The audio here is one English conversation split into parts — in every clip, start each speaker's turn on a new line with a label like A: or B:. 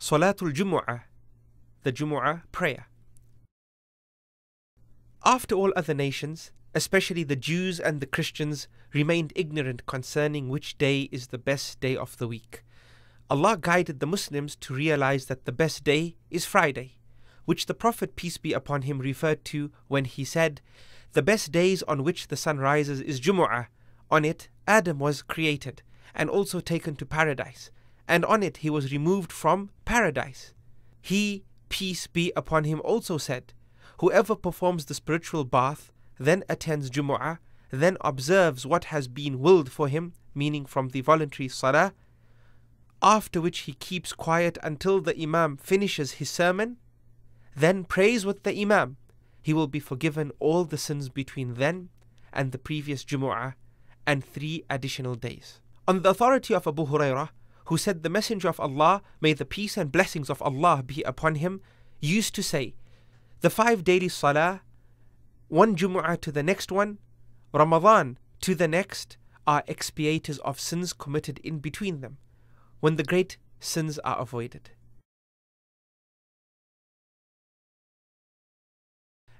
A: Salatul Jumu'ah, the Jumu'ah prayer. After all other nations, especially the Jews and the Christians, remained ignorant concerning which day is the best day of the week. Allah guided the Muslims to realize that the best day is Friday, which the Prophet, peace be upon him, referred to when he said, The best days on which the sun rises is Jumu'ah. On it, Adam was created and also taken to paradise, and on it he was removed from paradise. He, peace be upon him, also said, Whoever performs the spiritual bath, then attends Jumu'ah, then observes what has been willed for him, meaning from the voluntary salah, after which he keeps quiet until the Imam finishes his sermon, then prays with the Imam, he will be forgiven all the sins between then and the previous Jumu'ah and three additional days. On the authority of Abu Hurairah, who said the Messenger of Allah, may the peace and blessings of Allah be upon him, used to say, the five daily salah, one Jumu'ah to the next one, Ramadan to the next, are expiators of sins committed in between them, when the great sins are avoided.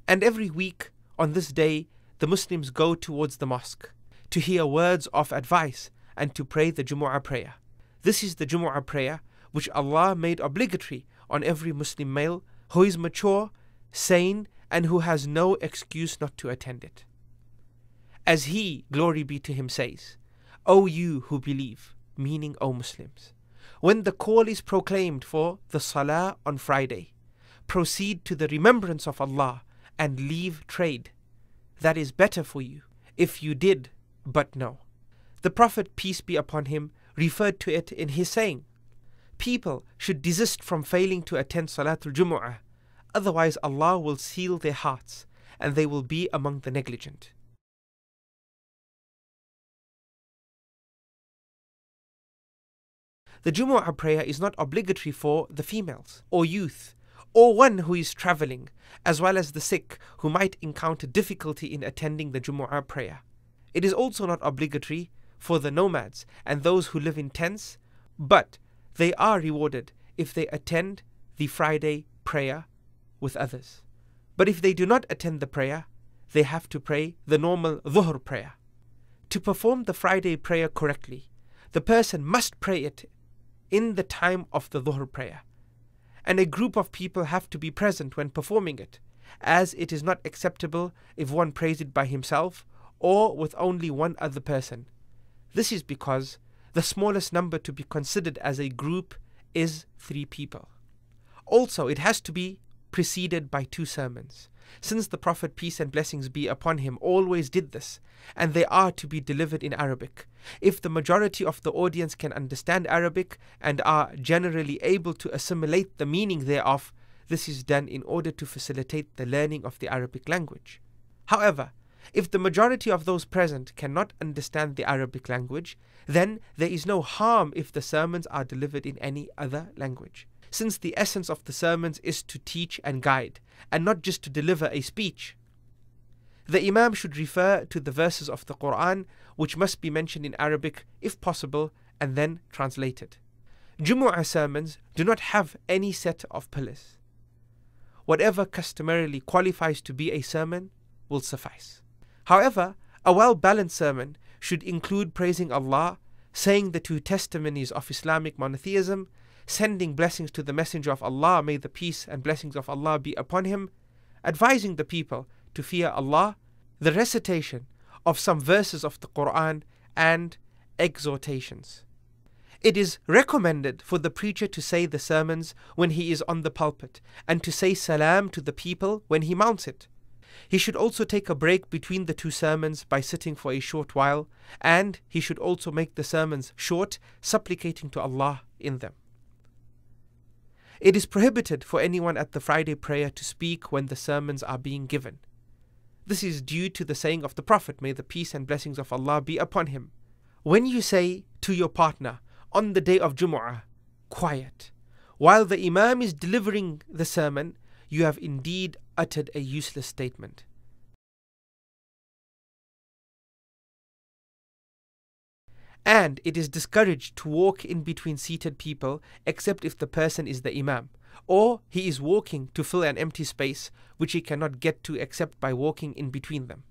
A: And every week on this day, the Muslims go towards the mosque to hear words of advice and to pray the Jumu'ah prayer. This is the Jumu'ah prayer which Allah made obligatory on every Muslim male who is mature, sane, and who has know excuse not to attend it. As He, glory be to Him, says, O you who believe, meaning O Muslims, when the call is proclaimed for the Salah on Friday, proceed to the remembrance of Allah and leave trade. That is better for you if you did but no. The Prophet, peace be upon him, referred to it in his saying, People should desist from failing to attend Salatul Jumu'ah, otherwise Allah will seal their hearts and they will be among the negligent. The Jumu'ah prayer is not obligatory for the females or youth or one who is traveling, as well as the sick who might encounter difficulty in attending the Jumu'ah prayer. It is also not obligatory for the nomads and those who live in tents, but they are rewarded if they attend the Friday prayer with others. But if they do not attend the prayer, they have to pray the normal Dhuhr prayer. To perform the Friday prayer correctly, the person must pray it in the time of the Dhuhr prayer. And a group of people have to be present when performing it, as it is not acceptable if one prays it by himself or with only one other person. This is because the smallest number to be considered as a group is three people. Also, it has to be preceded by two sermons, since the Prophet, peace and blessings be upon him, always did this, and they are to be delivered in Arabic. If the majority of the audience can understand Arabic and are generally able to assimilate the meaning thereof, this is done in order to facilitate the learning of the Arabic language. However, if the majority of those present cannot understand the Arabic language, then there is no harm if the sermons are delivered in any other language. Since the essence of the sermons is to teach and guide, and not just to deliver a speech. The Imam should refer to the verses of the Quran, which must be mentioned in Arabic if possible, and then translated. Jumu'ah sermons do not have any set of pillars. Whatever customarily qualifies to be a sermon will suffice. However, a well balanced sermon should include praising Allah, saying the two testimonies of Islamic monotheism, sending blessings to the Messenger of Allah, may the peace and blessings of Allah be upon him, advising the people to fear Allah, the recitation of some verses of the Quran, and exhortations. It is recommended for the preacher to say the sermons when he is on the pulpit and to say salam to the people when he mounts it. He should also take a break between the two sermons by sitting for a short while, and he should also make the sermons short, supplicating to Allah in them. It is prohibited for anyone at the Friday prayer to speak when the sermons are being given. This is due to the saying of the Prophet, may the peace and blessings of Allah be upon him. When you say to your partner on the day of Jumu'ah, quiet, while the Imam is delivering the sermon, you have indeed uttered a useless statement. And it is discouraged to walk in between seated people except if the person is the Imam, or he is walking to fill an empty space which he cannot get to except by walking in between them.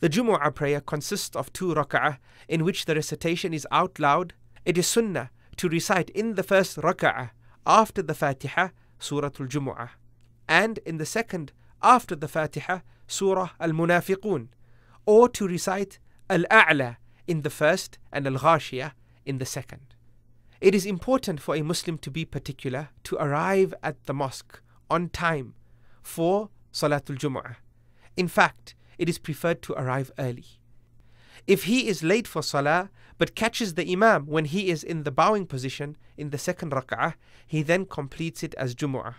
A: The Jumu'ah prayer consists of two rak'ah in which the recitation is out loud. It is sunnah to recite in the first rak'ah after the Fatiha Surah Al-Jumu'ah and in the second after the Fatiha Surah Al-Munafiqun or to recite Al-A'la in the first and Al-Ghashiyah in the second. It is important for a Muslim to be particular to arrive at the mosque on time for Salatul Jumu'ah. In fact, it is preferred to arrive early. If he is late for Salah but catches the Imam when he is in the bowing position in the second rak'ah, he then completes it as Jumu'ah.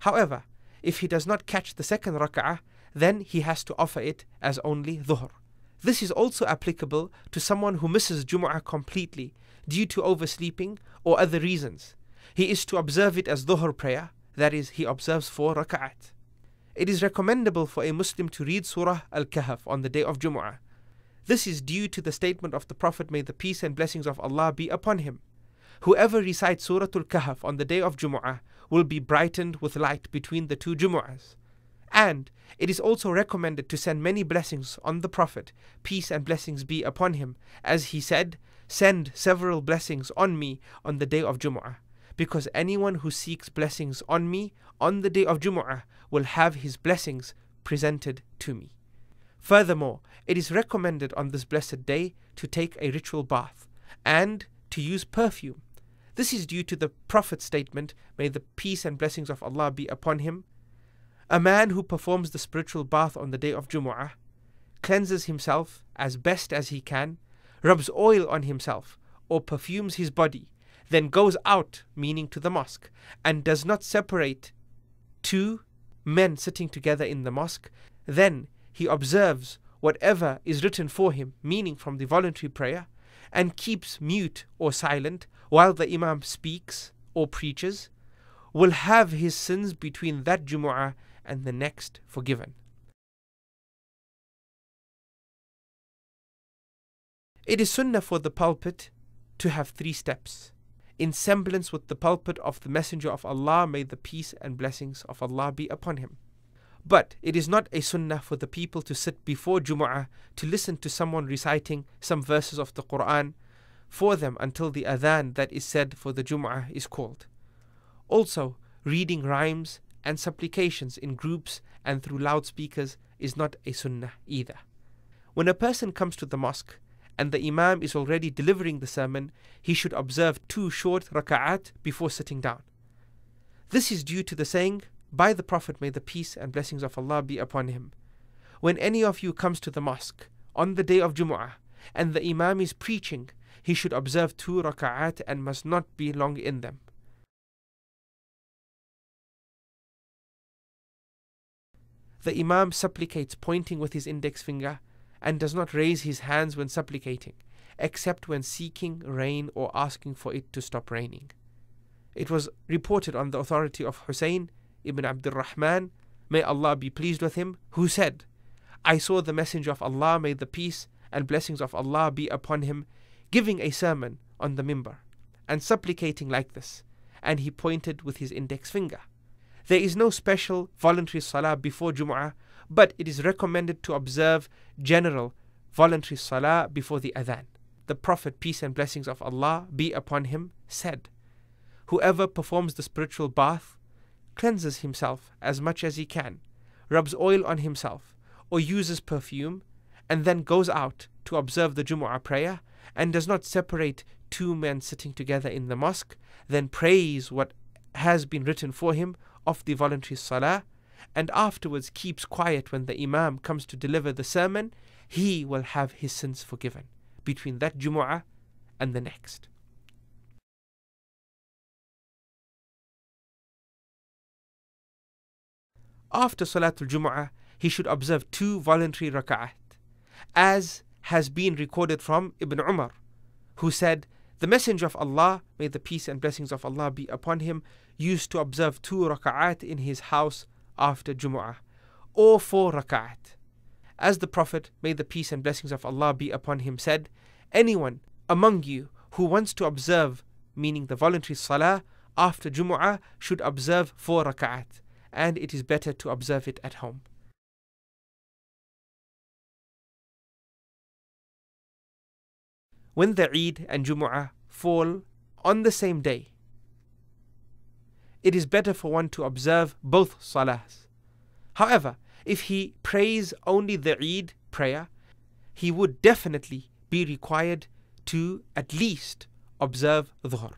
A: However, if he does not catch the second rak'ah, then he has to offer it as only Dhuhr. This is also applicable to someone who misses Jumu'ah completely due to oversleeping or other reasons. He is to observe it as Dhuhr prayer, that is, he observes four rak'at. It is recommendable for a Muslim to read Surah Al Kahf on the day of Jumu'ah. This is due to the statement of the Prophet, may the peace and blessings of Allah be upon him. Whoever recites Surah Al Kahf on the day of Jumu'ah will be brightened with light between the two Jumu'ahs. And it is also recommended to send many blessings on the Prophet, peace and blessings be upon him, as he said, Send several blessings on me on the day of Jumu'ah, because anyone who seeks blessings on me on the day of Jumu'ah will have his blessings presented to me. Furthermore, it is recommended on this blessed day to take a ritual bath and to use perfume. This is due to the Prophet's statement, May the peace and blessings of Allah be upon him. A man who performs the spiritual bath on the day of Jumu'ah cleanses himself as best as he can, rubs oil on himself, or perfumes his body, then goes out, meaning to the mosque, and does not separate two men sitting together in the mosque, then he observes whatever is written for him, meaning from the voluntary prayer, and keeps mute or silent while the Imam speaks or preaches, will have his sins between that Jumu'ah and the next forgiven. It is sunnah for the pulpit to have three steps in semblance with the pulpit of the Messenger of Allah, may the peace and blessings of Allah be upon him. But it is not a sunnah for the people to sit before Jumu'ah to listen to someone reciting some verses of the Quran for them until the adhan that is said for the Jumu'ah is called. Also, reading rhymes and supplications in groups and through loudspeakers is not a sunnah either. When a person comes to the mosque, and the Imam is already delivering the sermon, he should observe two short raka'at before sitting down. This is due to the saying by the Prophet, may the peace and blessings of Allah be upon him. When any of you comes to the mosque on the day of Jumu'ah and the Imam is preaching, he should observe two raka'at and must not be long in them. The Imam supplicates pointing with his index finger and does not raise his hands when supplicating, except when seeking rain or asking for it to stop raining. It was reported on the authority of Hussein ibn Abdul Rahman, may Allah be pleased with him, who said, I saw the Messenger of Allah, may the peace and blessings of Allah be upon him, giving a sermon on the mimbar and supplicating like this, and he pointed with his index finger. There is no special voluntary salah before Jumu'ah but it is recommended to observe general voluntary salah before the adhan. The Prophet, peace and blessings of Allah be upon him, said, Whoever performs the spiritual bath cleanses himself as much as he can, rubs oil on himself, or uses perfume, and then goes out to observe the Jumu'ah prayer, and does not separate two men sitting together in the mosque, then prays what has been written for him of the voluntary salah, and afterwards keeps quiet when the Imam comes to deliver the sermon, he will have his sins forgiven between that Jumu'ah and the next. After Salatul Jumu'ah, he should observe two voluntary rak'at, as has been recorded from Ibn Umar, who said, The Messenger of Allah, may the peace and blessings of Allah be upon him, used to observe two rak'at in his house after Jumu'ah, or four rak'at. As the Prophet, may the peace and blessings of Allah be upon him, said, Anyone among you who wants to observe, meaning the voluntary salah, after Jumu'ah should observe four rak'at, and it is better to observe it at home. When the Eid and Jumu'ah fall on the same day, it is better for one to observe both salahs. However, if he prays only the Eid prayer, he would definitely be required to at least observe Dhuhr.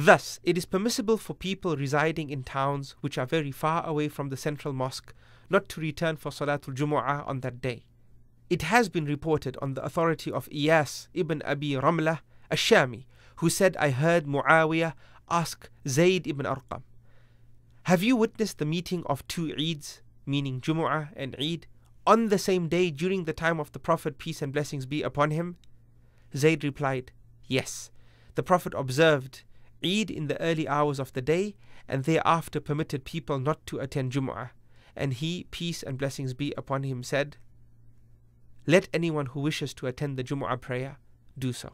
A: Thus, it is permissible for people residing in towns which are very far away from the central mosque not to return for Salatul Jumu'ah on that day. It has been reported on the authority of Iyas ibn Abi Ramlah Ash-Shami, who said, I heard Muawiyah ask Zayd ibn Arqam, Have you witnessed the meeting of two Eids, meaning Jumu'ah and Eid, on the same day during the time of the Prophet, peace and blessings be upon him? Zayd replied, Yes. The Prophet observed Eid in the early hours of the day and thereafter permitted people not to attend Jumu'ah. And he, peace and blessings be upon him, said, Let anyone who wishes to attend the Jumu'ah prayer do so.